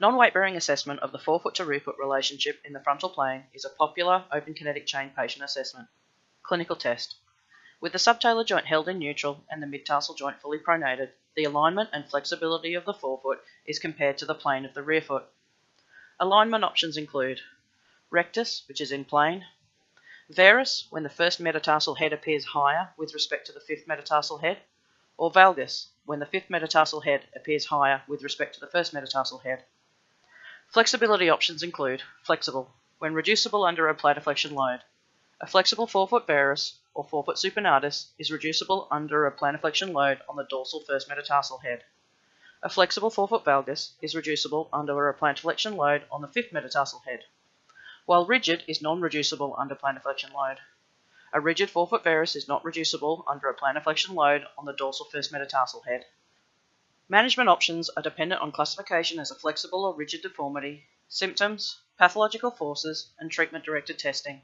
Non-weight-bearing assessment of the forefoot to rear foot relationship in the frontal plane is a popular open kinetic chain patient assessment. Clinical test. With the subtalar joint held in neutral and the mid-tarsal joint fully pronated, the alignment and flexibility of the forefoot is compared to the plane of the rear foot. Alignment options include rectus, which is in plane, varus, when the first metatarsal head appears higher with respect to the fifth metatarsal head, or valgus, when the fifth metatarsal head appears higher with respect to the first metatarsal head. Flexibility options include flexible, when reducible under a plantar load. A flexible forefoot varus or forefoot supinatus is reducible under a plantar load on the dorsal first metatarsal head. A flexible forefoot valgus is reducible under a plantar load on the fifth metatarsal head, while rigid is non-reducible under plantar load. A rigid forefoot varus is not reducible under a plantar load on the dorsal first metatarsal head. Management options are dependent on classification as a flexible or rigid deformity, symptoms, pathological forces, and treatment-directed testing,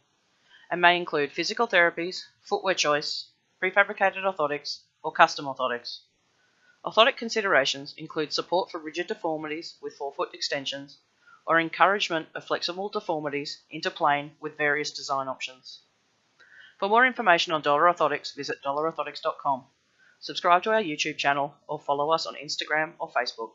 and may include physical therapies, footwear choice, prefabricated orthotics, or custom orthotics. Orthotic considerations include support for rigid deformities with forefoot extensions, or encouragement of flexible deformities into plane with various design options. For more information on DOLA orthotics, visit dolaorthotics.com. Subscribe to our YouTube channel or follow us on Instagram or Facebook.